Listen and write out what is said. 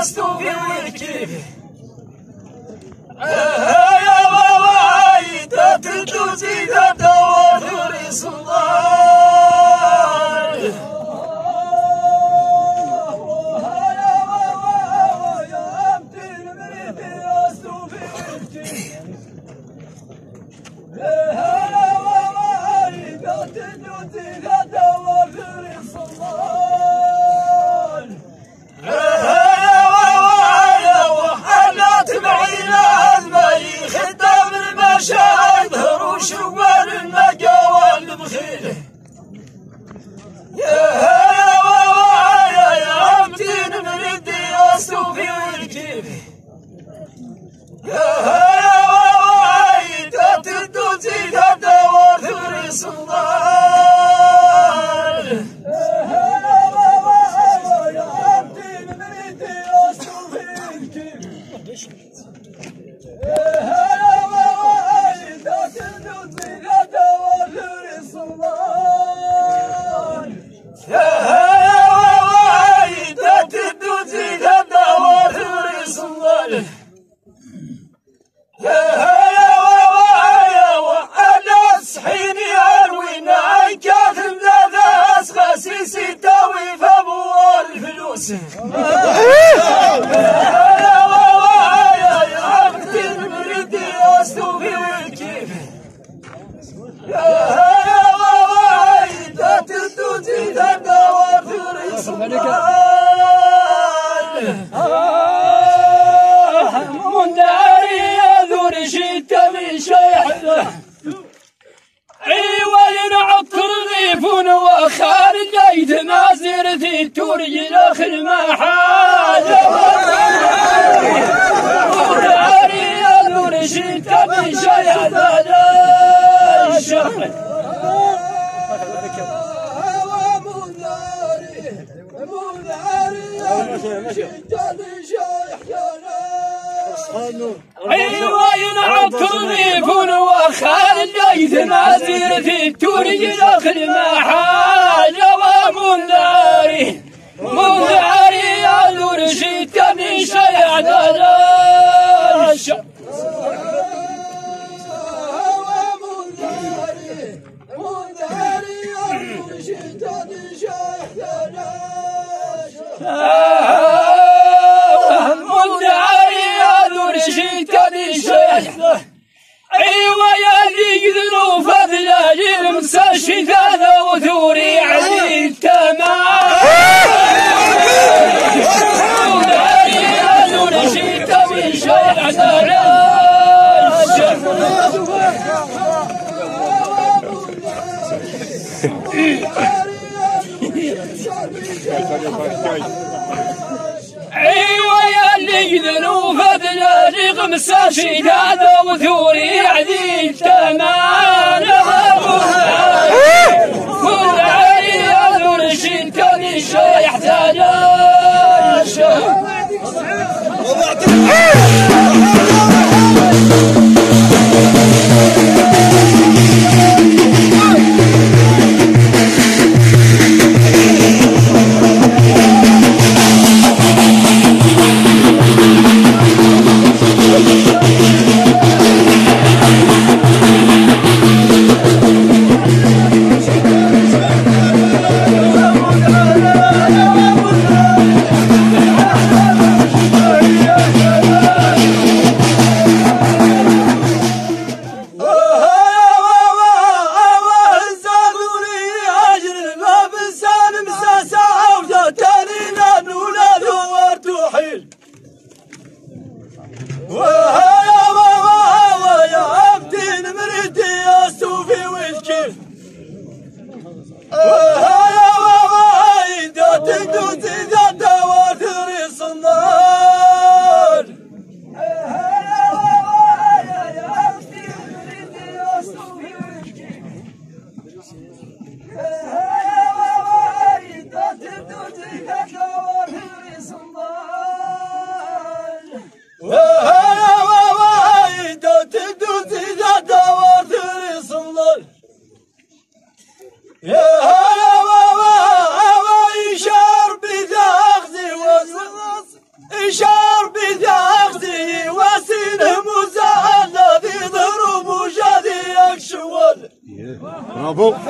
لست في وجهي يا بابا تتلو زيادة وثوري سلطان coisa. التوري الآخر ما حال وراري النور شنت من شاي الشهر. مولاري مولاري أيوه ينعط تضيفون وخال الليث نازير في التوري داخل ما حاجة ومنذاري منذاري غمساشي ثلاثة وثوري علي التمام Whoa! Bravo.